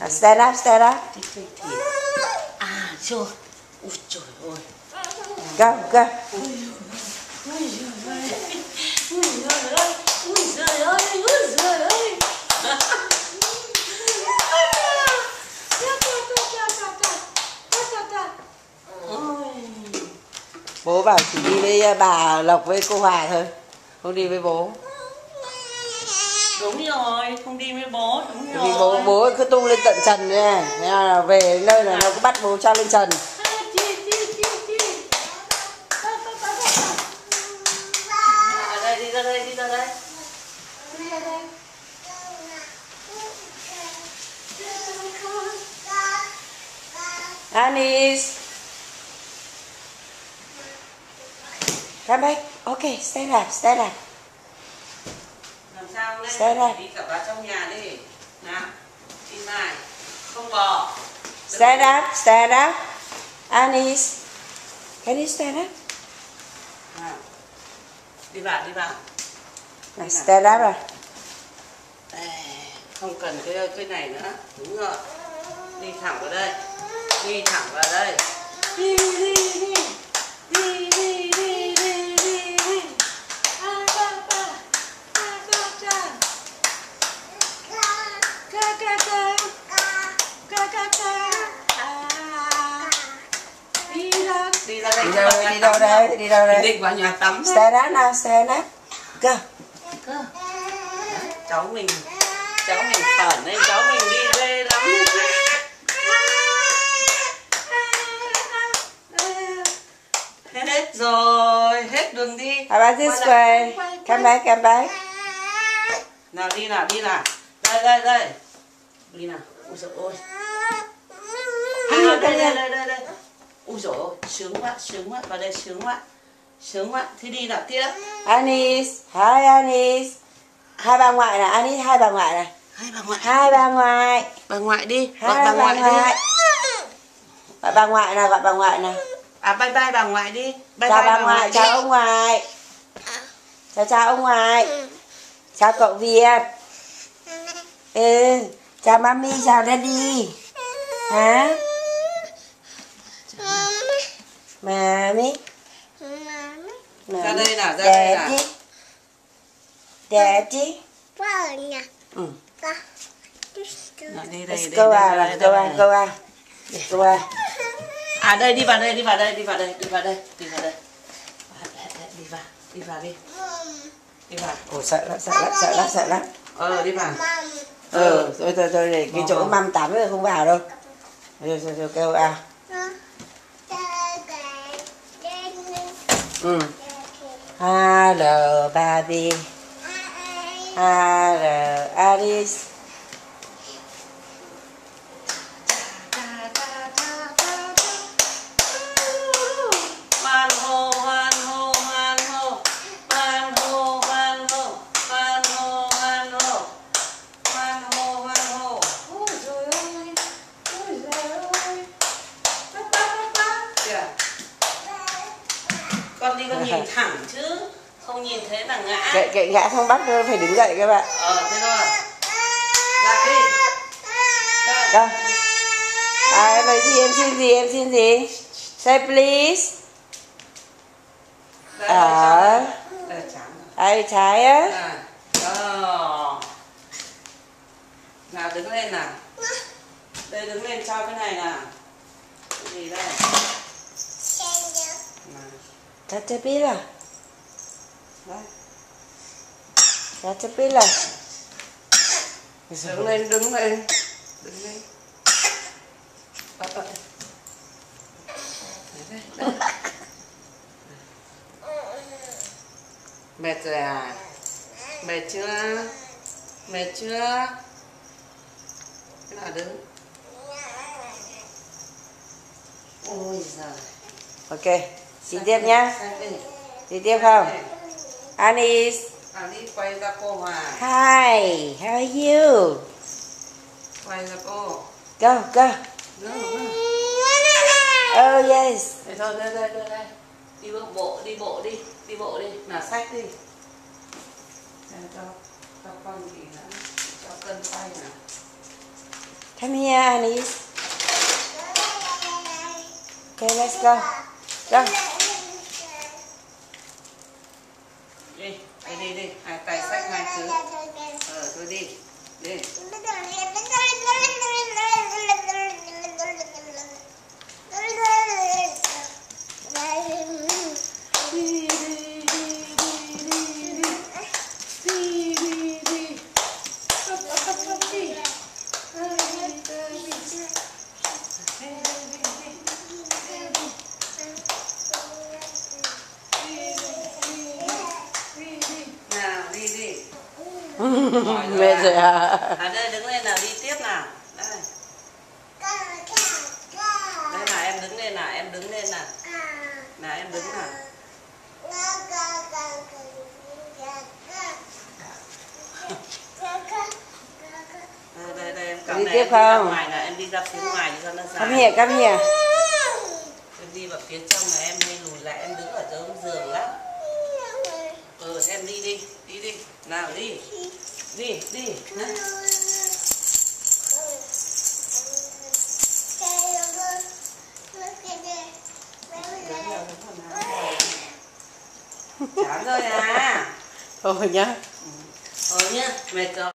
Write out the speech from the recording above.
Now stand up, stand up. À chưa Ui trời ơi Go, go. Ui giời ơi Ui giời ơi Ui giời ơi Ui giời ơi Bố bảo chỉ đi với ờ, bà Lộc với cô Hòa thôi. Không đi với bố. Đúng rồi Không đi với bố Đúng rồi Vì bố bố cứ tu lên tận trần nha. Là về nơi là nó cứ bắt bố cho lên trần. À, đây đi ra đây đi ra đây Anis. Come back. Okay, stand up, stand up sao lên Xe đây. Đi cả vào trong nhà đi. Nào. Đi này. Không bỏ Stand up, stand up. Anis. Can you stand up? Đi vào, đi vào. Này, stand up à? rồi. Không cần cái cái này nữa. Đúng rồi. Đi thẳng vào đây. Đi thẳng vào đây. Đi đi đi. Đi đi đi. Đi đâu, đi đâu đây? Đi đâu đây? định vào nhà tắm. Stand up now, stand up. Go. cơ cháu mình cháu mình phởn lên cháu mình đi ghê lắm hết rồi hết đường đi How about this Quay way? lại, quay, Come back, come back. nào đi nào đi nào đây đây đây đi nào ui dồi ôi đây đây đây đây dồi ôi sướng quá sướng quá vào đây sướng quá sướng quá thế đi nào tiếp Anis. Hi, Anis. Hai bà ngoại nè, Anis hai bà ngoại nè. hai bà ngoại Hai bà ngoại. bà ngoại đi Hai gọi bà ngoại đi Gọi bà ngoại nè, gọi bà ngoại nè. À bye bye bà ngoại đi. Bye Chào bye bà ngoại, chào ông ngoại. Chào chào ông ngoại. Chào cậu Việt. Ừ, chào mami, chào daddy. Hả? Mami. Ra đây nào, ra đây nào. Daddy. Daddy. Ừ. Nào, đi đây, Let's đây, go đây, out, let's go out, go out. Go out. À đây đi vào đây, đi vào đây, đi vào đây, đi vào đây, đi vào đây. Đi vào, đi vào đi. Đi vào. Ồ, sợ lắm, sợ lắm, sợ lắm, sợ lắm. Ờ đi vào. Ừ, thôi thôi thôi để cái chỗ măm tắm rồi không vào đâu. Rồi rồi rồi kêu à. Ừ. Hello baby. Hello Alice. Con nhìn thẳng chứ không nhìn thế là ngã Gậy gậy ngã không bắt đâu phải đứng dậy các bạn. ờ thế rồi lại đi. Đâu? À em nói gì em xin gì em xin gì? Say please. Đây, Ờ. Ai trái á? À, ờ. nào đứng lên nào đây đứng lên cho cái này nào cái gì đây nào Caterpillar. Caterpillar. đứng lên đứng lên đứng lên. Đây, đây, đây. mệt rồi à mệt chưa mệt chưa cái nào đứng ôi giời Ok. Đi tiếp nhá. Đi tiếp không? Anis. Đi quay ra cô Hòa Hi. How are you? quay ra cô Go, go. no, no. Oh yes. Đây thôi, đây, đây, đây, đây. Đi bộ, bộ, đi bộ đi, đi bộ đi, nào sách đi. Đây, cho, cho con gì nữa, cho cân tay nào. Come here, Anis. Okay, let's go. Go. đi đi đi đi. Hai tay xách hai thứ. Ờ thôi đi. Đi Mệt rồi à? à đây đứng lên nào đi tiếp nào. Đây. Đây nào em đứng lên nào em đứng lên nào. Nào em đứng nào. Đây đây đây em cầm Đi này, tiếp em đi ra không? ngoài này em đi ra phía ngoài cho nó dài. Come here, come here. em đi vào phía trong này em đi lùi lại em đứng ở dưới giường lắm ừ em đi đi nào đi đi đi Nào. chán rồi à Thôi nhá. thôi nhá mệt rồi